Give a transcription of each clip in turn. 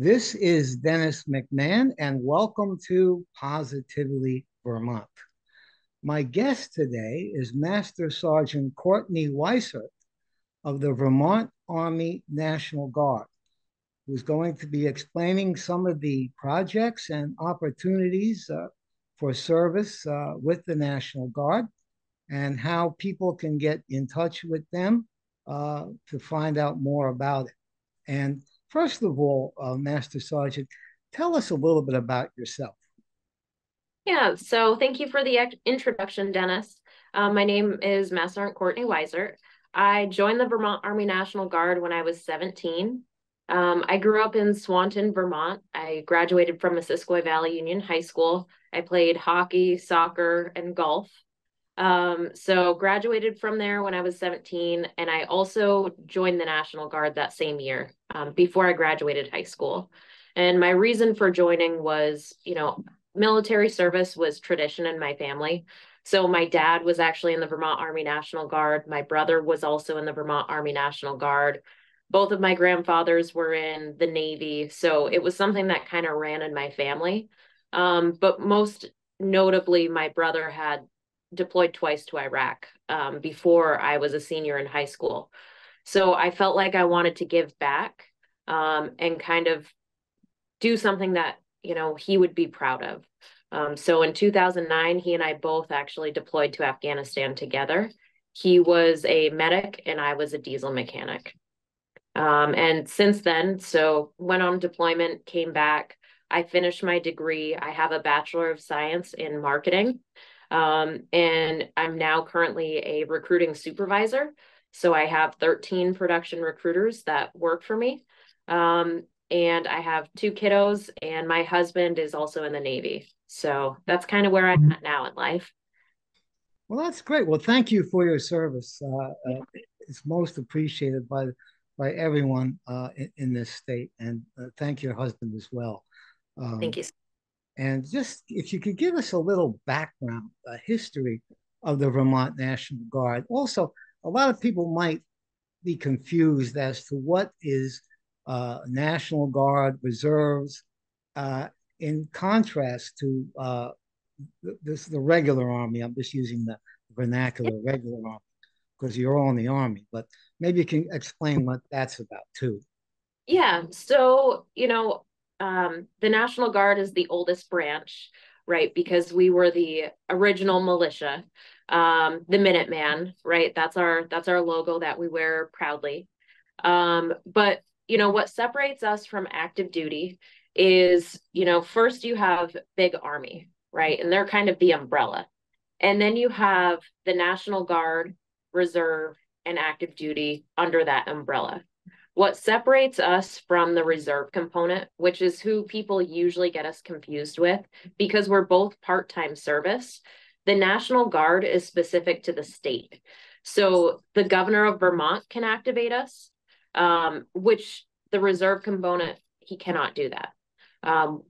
This is Dennis McMahon, and welcome to Positively Vermont. My guest today is Master Sergeant Courtney Weisert of the Vermont Army National Guard, who's going to be explaining some of the projects and opportunities uh, for service uh, with the National Guard and how people can get in touch with them uh, to find out more about it. And first of all, uh, Master Sergeant, tell us a little bit about yourself. Yeah, so thank you for the introduction, Dennis. Um, my name is Master Sergeant Courtney Weisert. I joined the Vermont Army National Guard when I was 17. Um, I grew up in Swanton, Vermont. I graduated from Missisquoi Valley Union High School. I played hockey, soccer, and golf. Um, so graduated from there when I was 17, and I also joined the National Guard that same year um, before I graduated high school. And my reason for joining was, you know, military service was tradition in my family. So my dad was actually in the Vermont Army National Guard. My brother was also in the Vermont Army National Guard. Both of my grandfathers were in the Navy. So it was something that kind of ran in my family. Um, but most notably, my brother had deployed twice to Iraq um, before I was a senior in high school. So I felt like I wanted to give back um, and kind of do something that, you know, he would be proud of. Um, so in 2009, he and I both actually deployed to Afghanistan together. He was a medic and I was a diesel mechanic. Um, and since then, so went on deployment, came back. I finished my degree. I have a Bachelor of Science in Marketing. Um, and I'm now currently a recruiting supervisor. So I have 13 production recruiters that work for me. Um, and I have two kiddos, and my husband is also in the Navy. So that's kind of where I'm at now in life. Well, that's great. Well, thank you for your service. Uh, uh, it's most appreciated by by everyone uh, in, in, this state, and uh, thank your husband as well. Um, thank you. And just if you could give us a little background, a history of the Vermont National Guard. Also, a lot of people might be confused as to what is uh, National Guard reserves uh, in contrast to uh, this the regular army. I'm just using the vernacular regular army because you're all in the army, but maybe you can explain what that's about too. Yeah. So, you know, um, the National Guard is the oldest branch, right? Because we were the original militia, um, the Minuteman, right? That's our that's our logo that we wear proudly. Um, but you know what separates us from active duty is, you know, first you have big army, right? And they're kind of the umbrella. And then you have the National Guard, Reserve, and active duty under that umbrella. What separates us from the reserve component, which is who people usually get us confused with, because we're both part time service, the National Guard is specific to the state. So the governor of Vermont can activate us, um, which the reserve component, he cannot do that. Um,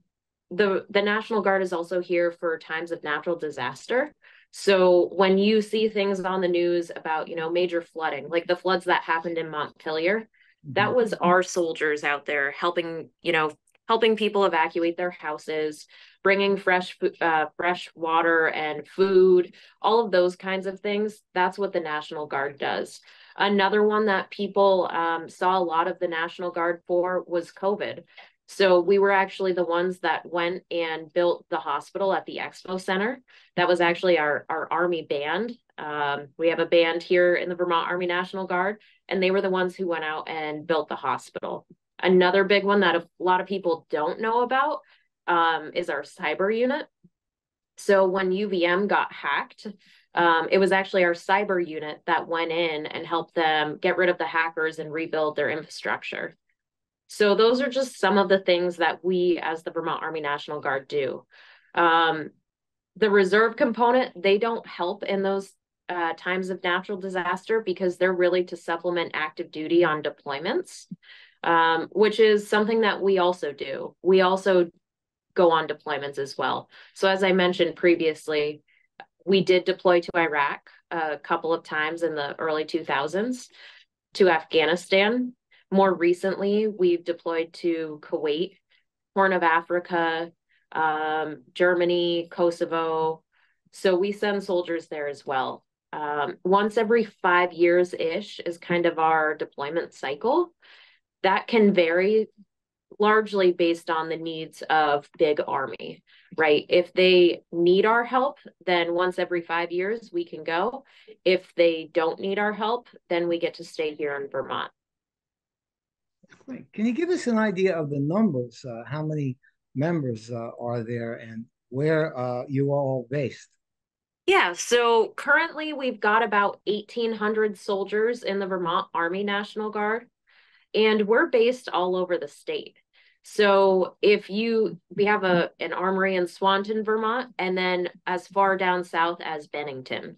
the, the National Guard is also here for times of natural disaster. So when you see things on the news about, you know, major flooding, like the floods that happened in Montpelier, that was our soldiers out there helping you know helping people evacuate their houses bringing fresh uh, fresh water and food all of those kinds of things that's what the national guard does. Another one that people um, saw a lot of the national guard for was covid. So we were actually the ones that went and built the hospital at the expo center. That was actually our, our army band. Um, we have a band here in the vermont army national guard and they were the ones who went out and built the hospital. Another big one that a lot of people don't know about um, is our cyber unit. So when UVM got hacked, um, it was actually our cyber unit that went in and helped them get rid of the hackers and rebuild their infrastructure. So those are just some of the things that we as the Vermont Army National Guard do. Um, the reserve component, they don't help in those uh, times of natural disaster because they're really to supplement active duty on deployments, um, which is something that we also do. We also go on deployments as well. So, as I mentioned previously, we did deploy to Iraq a couple of times in the early 2000s to Afghanistan. More recently, we've deployed to Kuwait, Horn of Africa, um, Germany, Kosovo. So we send soldiers there as well. Um, once every five years ish is kind of our deployment cycle. That can vary largely based on the needs of big army, right? If they need our help, then once every five years we can go. If they don't need our help, then we get to stay here in Vermont. Can you give us an idea of the numbers? Uh, how many members uh, are there and where uh, you are all based? Yeah, so currently we've got about 1,800 soldiers in the Vermont Army National Guard, and we're based all over the state. So if you, we have a an armory in Swanton, Vermont, and then as far down south as Bennington.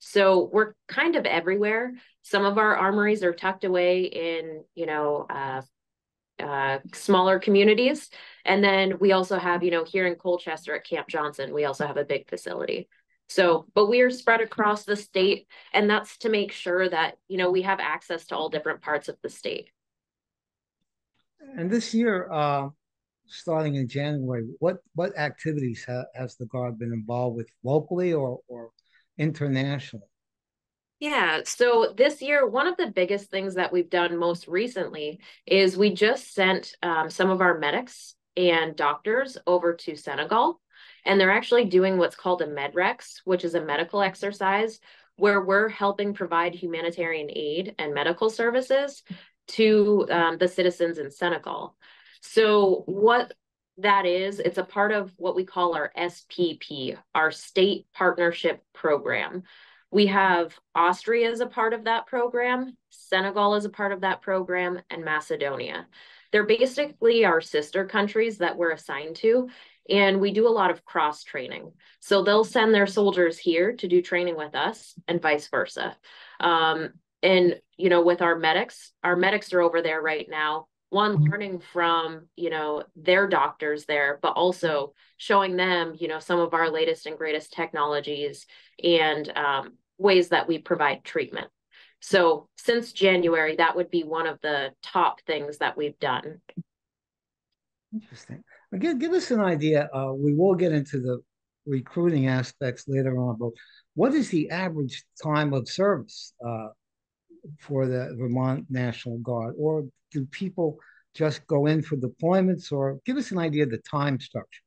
So we're kind of everywhere. Some of our armories are tucked away in, you know, uh, uh, smaller communities. And then we also have, you know, here in Colchester at Camp Johnson, we also have a big facility. So, but we are spread across the state, and that's to make sure that, you know, we have access to all different parts of the state. And this year, uh, starting in January, what what activities ha has the Guard been involved with locally or, or internationally? Yeah, so this year, one of the biggest things that we've done most recently is we just sent um, some of our medics and doctors over to Senegal, and they're actually doing what's called a MedRex, which is a medical exercise where we're helping provide humanitarian aid and medical services to um, the citizens in Senegal. So, what that is, it's a part of what we call our SPP, our state partnership program. We have Austria as a part of that program, Senegal as a part of that program, and Macedonia. They're basically our sister countries that we're assigned to, and we do a lot of cross training. So they'll send their soldiers here to do training with us, and vice versa. Um, and you know, with our medics, our medics are over there right now one mm-hmm. learning from you know their doctors there but also showing them you know some of our latest and greatest technologies and um, ways that we provide treatment. So since January, that would be one of the top things that we've done. Interesting. Again, give us an idea. Uh, we will get into the recruiting aspects later on, but what is the average time of service uh, for the Vermont National Guard? Or do people just go in for deployments, or give us an idea of the time structure?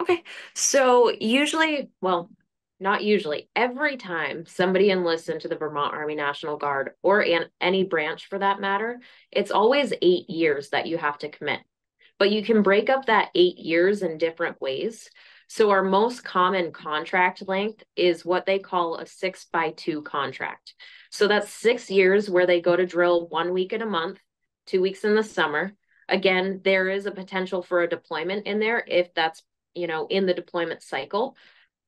Okay. So usually, well, not usually, every time somebody enlists into the Vermont Army National Guard or an, any branch for that matter, it's always eight years that you have to commit. But you can break up that eight years in different ways. So, our most common contract length is what they call a six by two contract. So, that's six years where they go to drill one week in a month, two weeks in the summer. Again, there is a potential for a deployment in there if that's you know in the deployment cycle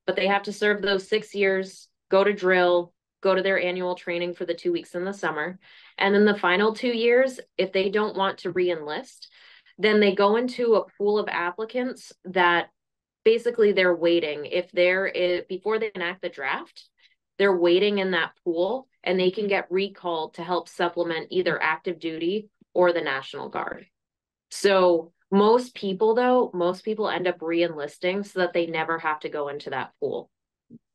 but they have to serve those six years, go to drill, go to their annual training for the two weeks in the summer. And then the final two years, if they don't want to re-enlist, then they go into a pool of applicants that basically they're waiting. If there is before they enact the draft, they're waiting in that pool and they can get recalled to help supplement either active duty or the National Guard. So most people, though, most people end up re-enlisting so that they never have to go into that pool.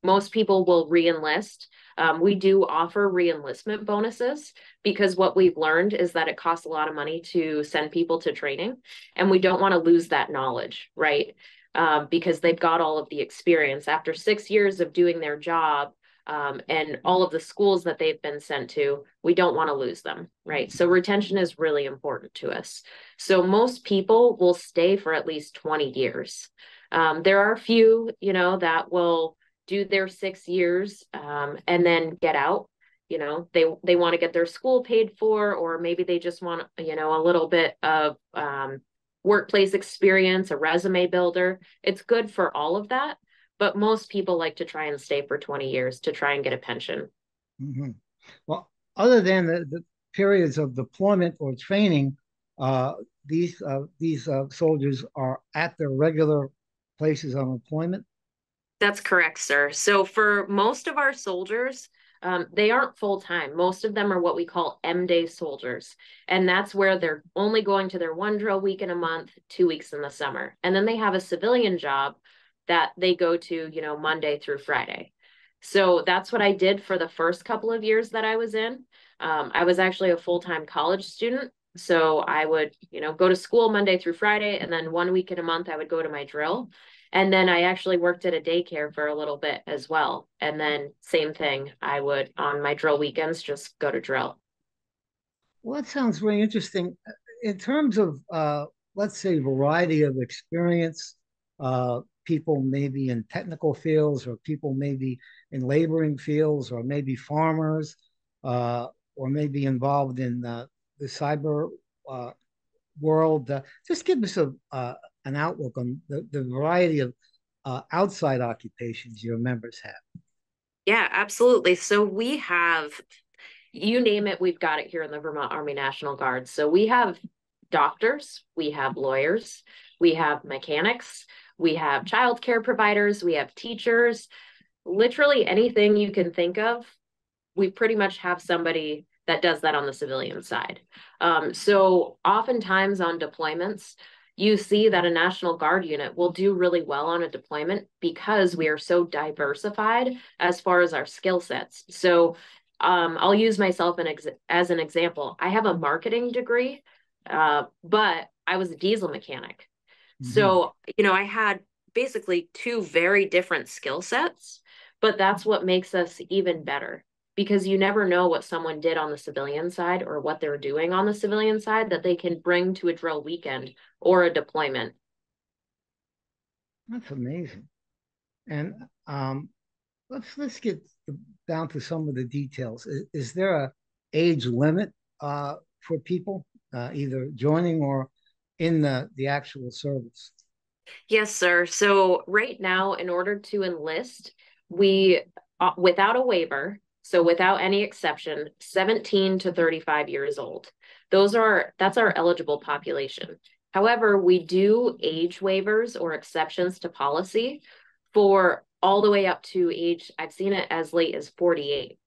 Most people will re-enlist. Um, we do offer re-enlistment bonuses because what we've learned is that it costs a lot of money to send people to training, and we don't want to lose that knowledge, right? Um, because they've got all of the experience after six years of doing their job um, and all of the schools that they've been sent to, we don't want to lose them, right? So retention is really important to us. So most people will stay for at least 20 years. Um, there are a few, you know, that will do their six years um, and then get out. You know, they they want to get their school paid for, or maybe they just want, you know, a little bit of um, workplace experience, a resume builder. It's good for all of that but most people like to try and stay for 20 years to try and get a pension. Mm-hmm. Well, other than the, the, periods of deployment or training, uh, these uh, these uh, soldiers are at their regular places of employment. That's correct, sir. So for most of our soldiers, um, they aren't full time. Most of them are what we call M day soldiers. And that's where they're only going to their one drill week in a month, two weeks in the summer. And then they have a civilian job that they go to, you know, Monday through Friday. So that's what I did for the first couple of years that I was in. Um, I was actually a full time college student. So I would, you know, go to school Monday through Friday, and then one week in a month I would go to my drill. And then I actually worked at a daycare for a little bit as well. And then same thing, I would on my drill weekends just go to drill. Well, that sounds really interesting. In terms of, uh, let's say, variety of experience, uh, people maybe in technical fields, or people maybe in laboring fields, or maybe farmers, uh, or maybe involved in the cyber uh, world. Uh, just give us a, uh, an outlook on the, the variety of uh, outside occupations your members have. Yeah, absolutely. So we have, you name it, we've got it here in the Vermont Army National Guard. So we have doctors, we have lawyers, we have mechanics, we have childcare providers, we have teachers, literally anything you can think of. We pretty much have somebody that does that on the civilian side. Um, so oftentimes on deployments, you see that a National Guard unit will do really well on a deployment because we are so diversified as far as our skill sets. So um, I'll use myself an as an example. I have a marketing degree, uh, but I was a diesel mechanic. Mm-hmm. So, you know, I had basically two very different skill sets, but that's what makes us even better because you never know what someone did on the civilian side or what they're doing on the civilian side that they can bring to a drill weekend or a deployment. That's amazing. And um, let's let's get down to some of the details. Is, is there a age limit uh, for people uh, either joining or in the the actual service? Yes, sir. So right now, in order to enlist, we uh, without a waiver, so without any exception, 17 to 35 years old. Those are that's our eligible population. However, we do age waivers or exceptions to policy for all the way up to age, I've seen it as late as 48.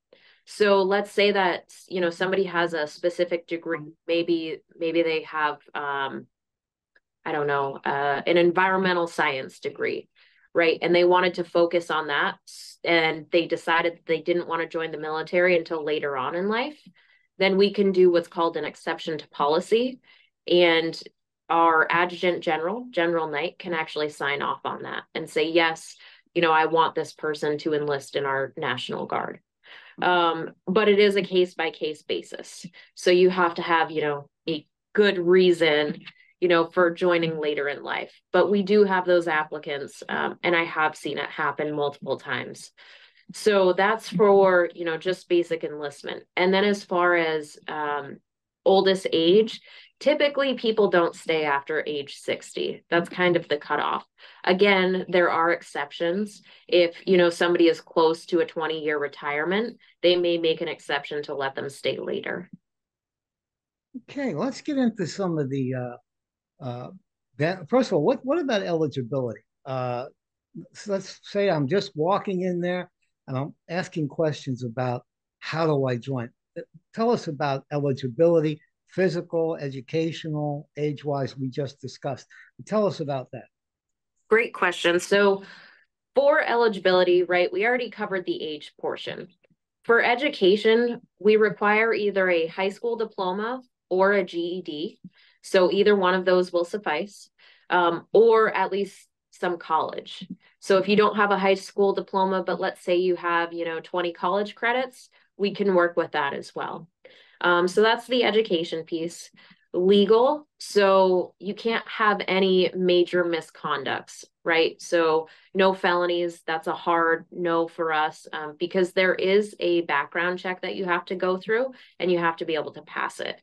So let's say that, you know, somebody has a specific degree, maybe, maybe they have, um, I don't know, uh, an environmental science degree, right? And they wanted to focus on that and they decided they didn't want to join the military until later on in life, then we can do what's called an exception to policy. And our adjutant general, General Knight, can actually sign off on that and say, yes, you know, I want this person to enlist in our National Guard. Um, but it is a case by case basis. So you have to have, you know, a good reason you know, for joining later in life. But we do have those applicants, um, and I have seen it happen multiple times. So that's for, you know, just basic enlistment. And then as far as um, oldest age, typically people don't stay after age 60 that's kind of the cutoff again there are exceptions if you know somebody is close to a 20 year retirement they may make an exception to let them stay later okay let's get into some of the uh, uh, that first of all, what what about eligibility? Uh, so let's say I'm just walking in there and I'm asking questions about how do I join. Tell us about eligibility, physical, educational, age wise. We just discussed. Tell us about that. Great question. So for eligibility, right, we already covered the age portion. For education, we require either a high school diploma or a GED. So either one of those will suffice, um, or at least some college. So if you don't have a high school diploma, but let's say you have, you know, 20 college credits, we can work with that as well. Um, so that's the education piece. Legal, so you can't have any major misconducts, right? So no felonies, that's a hard no for us um, because there is a background check that you have to go through and you have to be able to pass it.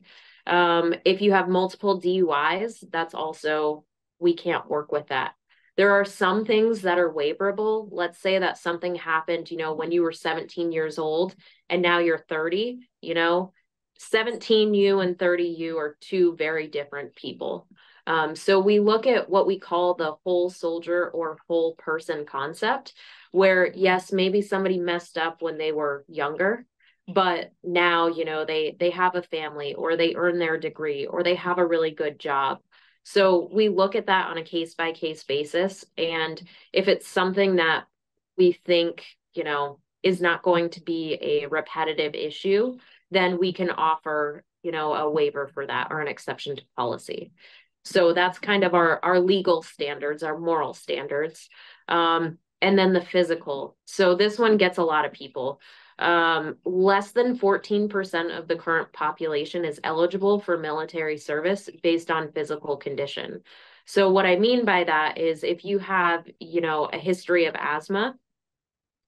Um, if you have multiple DUIs, that's also, we can't work with that. There are some things that are waiverable. Let's say that something happened, you know, when you were 17 years old and now you're 30, you know, 17 you and 30 you are two very different people. Um, so we look at what we call the whole soldier or whole person concept, where yes, maybe somebody messed up when they were younger, but now you know they they have a family or they earn their degree or they have a really good job. So we look at that on a case by case basis and if it's something that we think you know is not going to be a repetitive issue then we can offer you know a waiver for that or an exception to policy. So that's kind of our our legal standards our moral standards. Um, and then the physical. So this one gets a lot of people um, less than 14% of the current population is eligible for military service based on physical condition. So what I mean by that is if you have, you know, a history of asthma,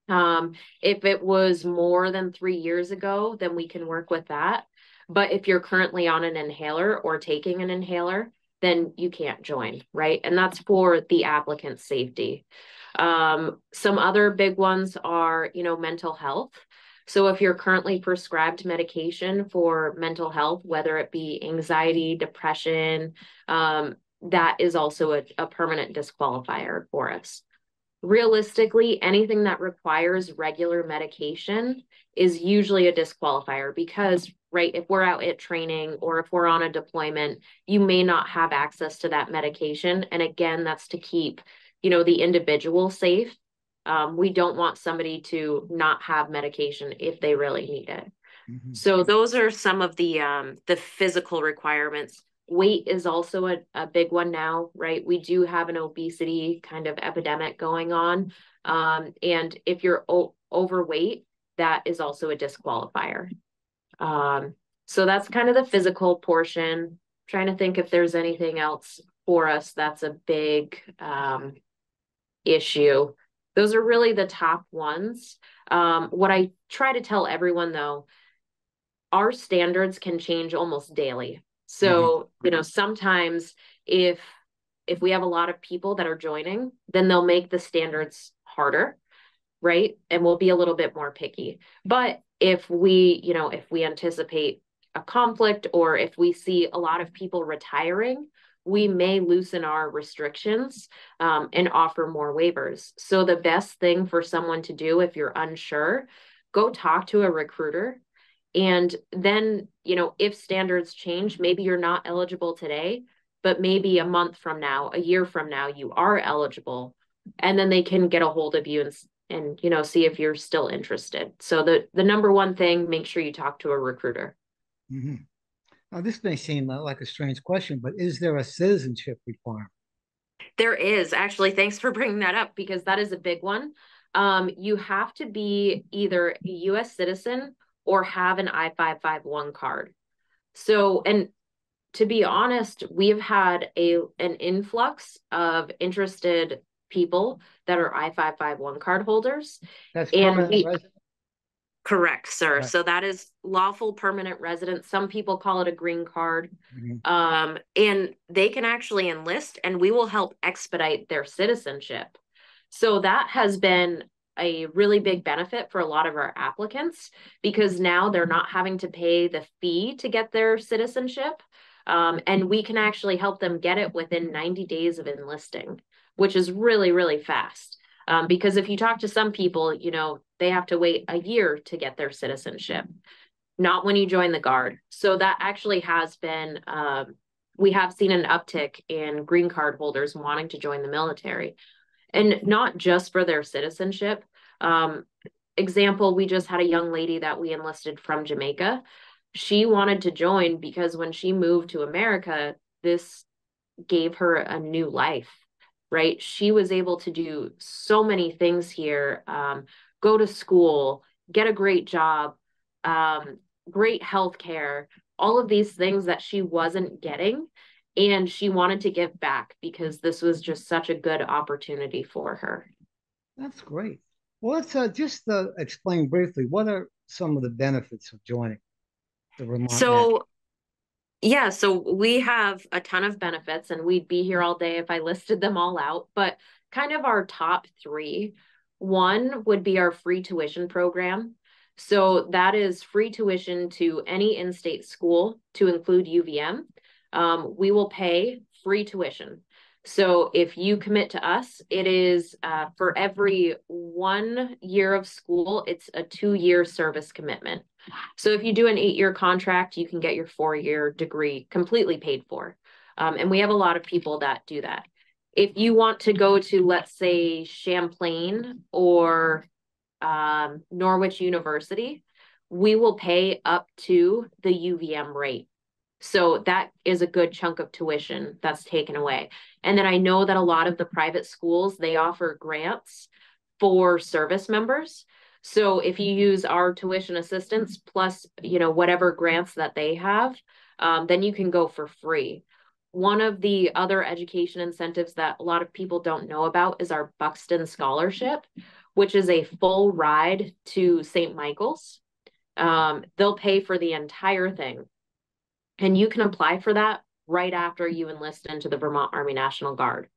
um, if it was more than three years ago, then we can work with that. But if you're currently on an inhaler or taking an inhaler, then you can't join, right? And that's for the applicant's safety. Um, some other big ones are, you know, mental health. So if you're currently prescribed medication for mental health, whether it be anxiety, depression, um, that is also a, a permanent disqualifier for us. Realistically, anything that requires regular medication is usually a disqualifier because, right, if we're out at training or if we're on a deployment, you may not have access to that medication. And again, that's to keep, you know, the individual safe um, we don't want somebody to not have medication if they really need it. Mm-hmm. So those are some of the um, the physical requirements. Weight is also a, a big one now, right? We do have an obesity kind of epidemic going on. Um, and if you're o- overweight, that is also a disqualifier. Um, so that's kind of the physical portion. I'm trying to think if there's anything else for us that's a big um, issue. Those are really the top ones. Um, what I try to tell everyone though, our standards can change almost daily. So, mm-hmm. you know, sometimes if if we have a lot of people that are joining, then they'll make the standards harder, right? And we'll be a little bit more picky. But if we, you know, if we anticipate a conflict or if we see a lot of people retiring, we may loosen our restrictions um, and offer more waivers. So, the best thing for someone to do if you're unsure, go talk to a recruiter. And then, you know, if standards change, maybe you're not eligible today, but maybe a month from now, a year from now, you are eligible. And then they can get a hold of you and, and you know, see if you're still interested. So, the, the number one thing, make sure you talk to a recruiter. Mm-hmm. Now, this may seem like a strange question, but is there a citizenship requirement? There is actually. Thanks for bringing that up because that is a big one. Um, you have to be either a U.S. citizen or have an I-551 card. So, and to be honest, we've had a an influx of interested people that are I-551 card holders. That's and we, resident? Correct, sir. Right. So that is lawful permanent resident. Some people call it a green card. Mm-hmm. Um, and they can actually enlist and we will help expedite their citizenship. So that has been a really big benefit for a lot of our applicants because now they're not having to pay the fee to get their citizenship. Um, and we can actually help them get it within 90 days of enlisting, which is really, really fast. Um, because if you talk to some people, you know, they have to wait a year to get their citizenship, not when you join the Guard. So that actually has been, um, we have seen an uptick in green card holders wanting to join the military. And not just for their citizenship. Um, example, we just had a young lady that we enlisted from Jamaica. She wanted to join because when she moved to America, this gave her a new life right? She was able to do so many things here um, go to school, get a great job, um, great health care, all of these things that she wasn't getting. And she wanted to give back because this was just such a good opportunity for her. That's great. Well, let's uh, just uh, explain briefly what are some of the benefits of joining the Vermont. So, yeah, so we have a ton of benefits, and we'd be here all day if I listed them all out. But kind of our top three one would be our free tuition program. So that is free tuition to any in state school to include UVM. Um, we will pay free tuition. So if you commit to us, it is uh, for every one year of school, it's a two year service commitment. So if you do an eight year contract, you can get your four year degree completely paid for. Um, and we have a lot of people that do that. If you want to go to, let's say, Champlain or um, Norwich University, we will pay up to the UVM rate. So that is a good chunk of tuition that's taken away. And then I know that a lot of the private schools, they offer grants for service members. So if you use our tuition assistance plus, you know, whatever grants that they have, um, then you can go for free. One of the other education incentives that a lot of people don't know about is our Buxton Scholarship, which is a full ride to St. Michael's. Um, they'll pay for the entire thing and you can apply for that right after you enlist into the Vermont Army National Guard.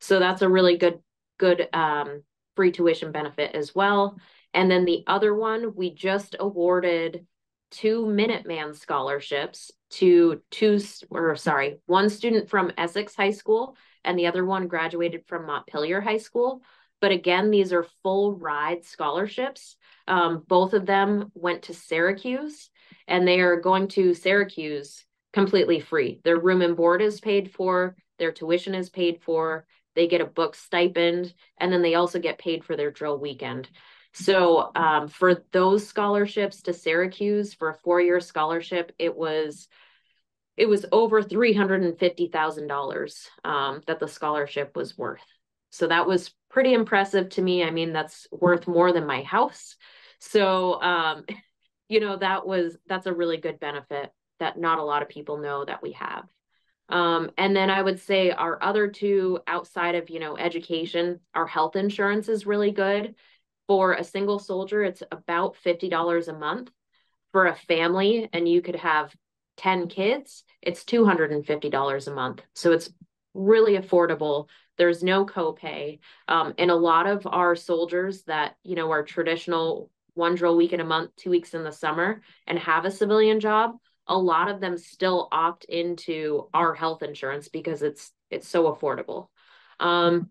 So that's a really good, good um, free tuition benefit as well. And then the other one, we just awarded two Minuteman scholarships to two, or sorry, one student from Essex High School and the other one graduated from Montpelier High School. But again, these are full ride scholarships. Um, both of them went to Syracuse and they are going to Syracuse completely free. Their room and board is paid for, their tuition is paid for, they get a book stipend, and then they also get paid for their drill weekend. So um, for those scholarships to Syracuse for a four-year scholarship, it was it was over three hundred and fifty thousand um, dollars that the scholarship was worth. So that was pretty impressive to me. I mean, that's worth more than my house. So um, you know that was that's a really good benefit that not a lot of people know that we have. Um, and then I would say our other two outside of, you know, education, our health insurance is really good. For a single soldier, it's about $50 a month. For a family, and you could have 10 kids, it's $250 a month. So it's really affordable. There's no copay. Um, and a lot of our soldiers that, you know, are traditional one drill week in a month, two weeks in the summer, and have a civilian job, a lot of them still opt into our health insurance because it's it's so affordable. Um,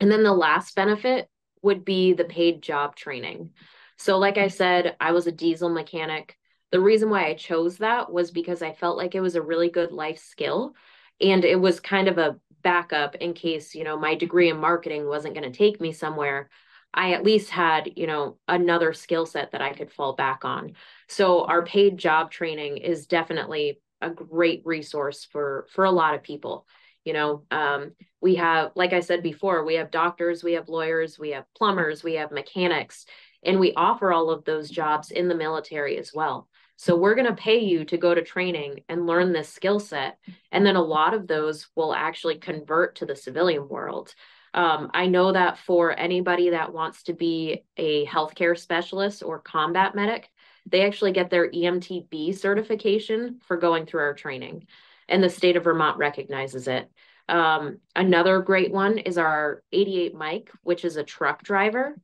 and then the last benefit would be the paid job training. So, like I said, I was a diesel mechanic. The reason why I chose that was because I felt like it was a really good life skill and it was kind of a backup in case, you know, my degree in marketing wasn't going to take me somewhere. I at least had, you know, another skill set that I could fall back on. So our paid job training is definitely a great resource for for a lot of people. You know, um, we have, like I said before, we have doctors, we have lawyers, we have plumbers, we have mechanics, and we offer all of those jobs in the military as well. So we're going to pay you to go to training and learn this skill set. And then a lot of those will actually convert to the civilian world. Um, I know that for anybody that wants to be a healthcare specialist or combat medic, they actually get their EMTB certification for going through our training, and the state of Vermont recognizes it. Um, another great one is our 88 Mike, which is a truck driver.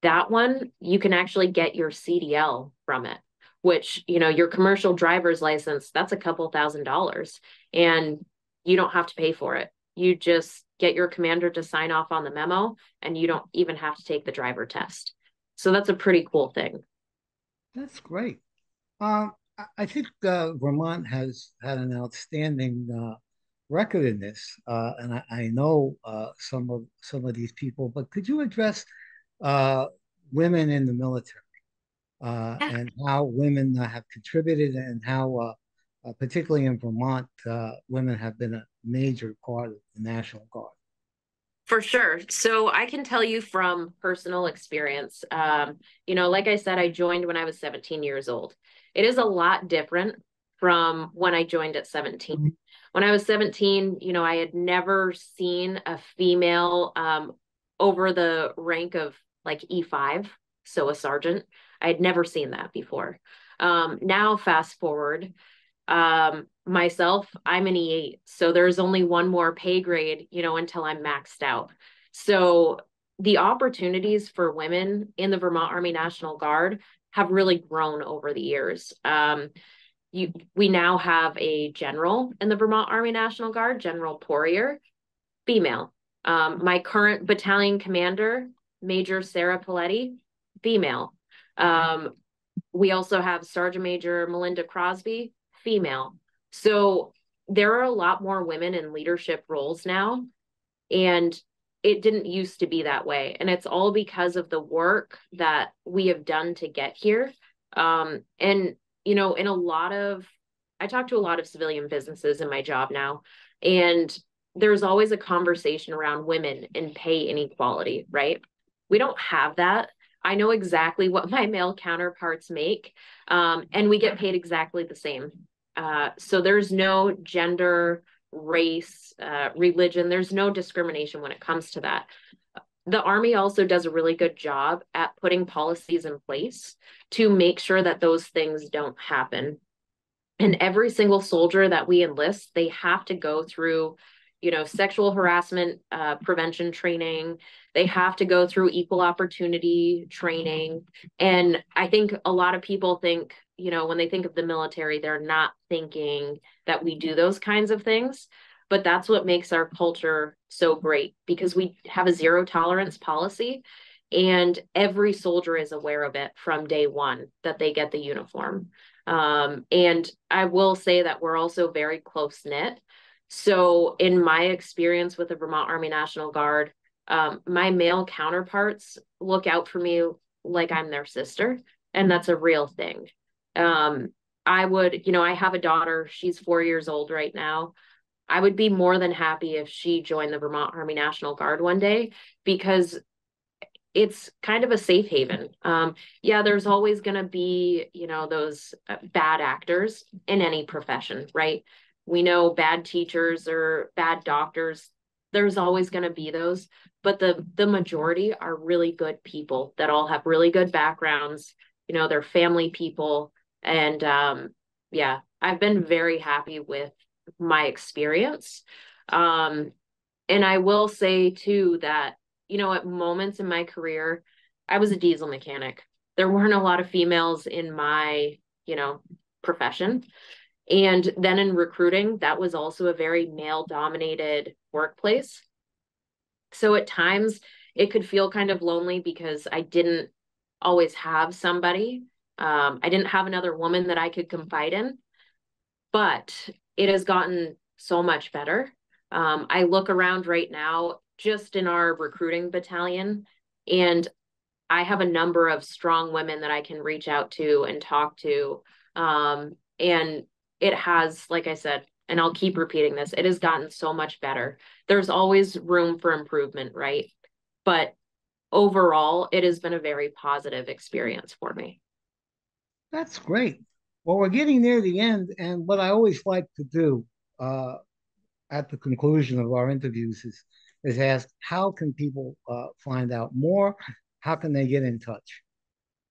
That one, you can actually get your CDL from it, which, you know, your commercial driver's license, that's a couple thousand dollars, and you don't have to pay for it. You just get your commander to sign off on the memo and you don't even have to take the driver test. So that's a pretty cool thing. That's great. Uh, I think uh, Vermont has had an outstanding uh, record in this, uh, and I, I know uh, some of some of these people. But could you address uh, women in the military and how women have contributed, and how, particularly in Vermont, women have been a major part of the National Guard. For sure. So I can tell you from personal experience. Um, you know, like I said, I joined when I was 17 years old. It is a lot different from when I joined at 17. Mm-hmm. When I was 17, you know, I had never seen a female um, over the rank of like E5, so a sergeant. I had never seen that before. Um, now, fast forward, um, myself, I'm an E8. So there's only one more pay grade, you know, until I'm maxed out. So the opportunities for women in the Vermont Army National Guard have really grown over the years. Um, you we now have a general in the Vermont Army National Guard, General Poirier, female. Um, my current battalion commander, Major Sarah Paletti, female. Um, we also have Sergeant Major Melinda Crosby, female. So there are a lot more women in leadership roles now. And it didn't used to be that way. And it's all because of the work that we have done to get here. Um, and, you know, in a lot of, I talk to a lot of civilian businesses in my job now, and there's always a conversation around women and pay inequality, right? We don't have that. I know exactly what my male counterparts make, um, and we get paid exactly the same. Uh, so there's no gender, race, uh, religion, there's no discrimination when it comes to that. The Army also does a really good job at putting policies in place to make sure that those things don't happen. And every single soldier that we enlist, they have to go through you know sexual harassment uh, prevention training. They have to go through equal opportunity training. And i think a lot of people think you know when they think of the military they're not thinking that we do those kinds of things but that's what makes our culture so great because we have a zero tolerance policy and every soldier is aware of it from day one that they get the uniform um, and i will say that we're also very close knit so, in my experience with the Vermont Army National Guard, um, my male counterparts look out for me like I'm their sister, and that's a real thing. Um, I would, you know, I have a daughter, she's four years old right now. I would be more than happy if she joined the Vermont Army National Guard one day because it's kind of a safe haven. Um, yeah, there's always going to be, you know, those uh, bad actors in any profession, right? we know bad teachers or bad doctors there's always going to be those but the the majority are really good people that all have really good backgrounds you know they're family people and um yeah i've been very happy with my experience um and i will say too that you know at moments in my career i was a diesel mechanic there weren't a lot of females in my you know profession and then in recruiting, that was also a very male dominated workplace. So at times it could feel kind of lonely because I didn't always have somebody. Um, I didn't have another woman that I could confide in, but it has gotten so much better. Um, I look around right now just in our recruiting battalion, and I have a number of strong women that I can reach out to and talk to. Um, and it has, like I said, and I'll keep repeating this, it has gotten so much better. There's always room for improvement, right? But overall, it has been a very positive experience for me. That's great. Well, we're getting near the end, and what I always like to do uh, at the conclusion of our interviews is is ask how can people uh, find out more? How can they get in touch?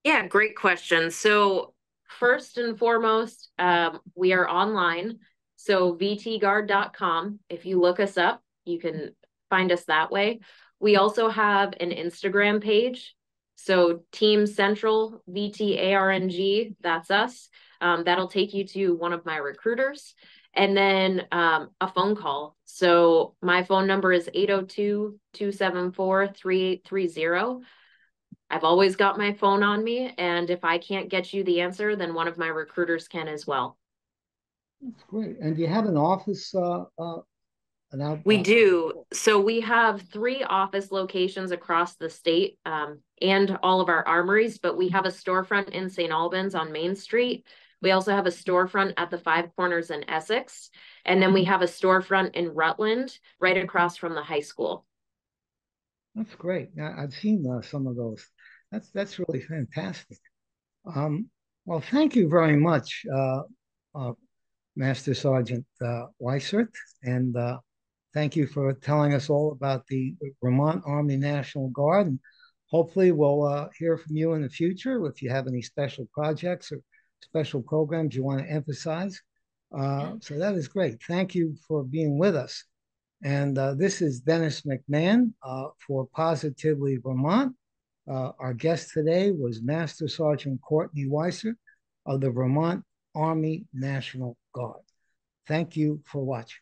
Yeah, great question. So first and foremost, um, we are online. So vtguard.com. If you look us up, you can find us that way. We also have an Instagram page. So Team Central VTARNG, that's us. Um, that'll take you to one of my recruiters. And then um, a phone call. So my phone number is 802 274 3830. I've always got my phone on me. And if I can't get you the answer, then one of my recruiters can as well. That's great. And do you have an office? Uh, uh, an out- we do. So we have three office locations across the state um, and all of our armories, but we have a storefront in St. Albans on Main Street. We also have a storefront at the Five Corners in Essex. And then we have a storefront in Rutland right across from the high school. That's great. I've seen uh, some of those. That's that's really fantastic. Um, well, thank you very much, uh, uh, Master Sergeant uh, Weisert, and uh, thank you for telling us all about the Vermont Army National Guard. And hopefully, we'll uh, hear from you in the future if you have any special projects or special programs you want to emphasize. Uh, so that is great. Thank you for being with us. And uh, this is Dennis McMahon uh, for Positively Vermont. Uh, our guest today was Master Sergeant Courtney Weisert of the Vermont Army National Guard. Thank you for watching.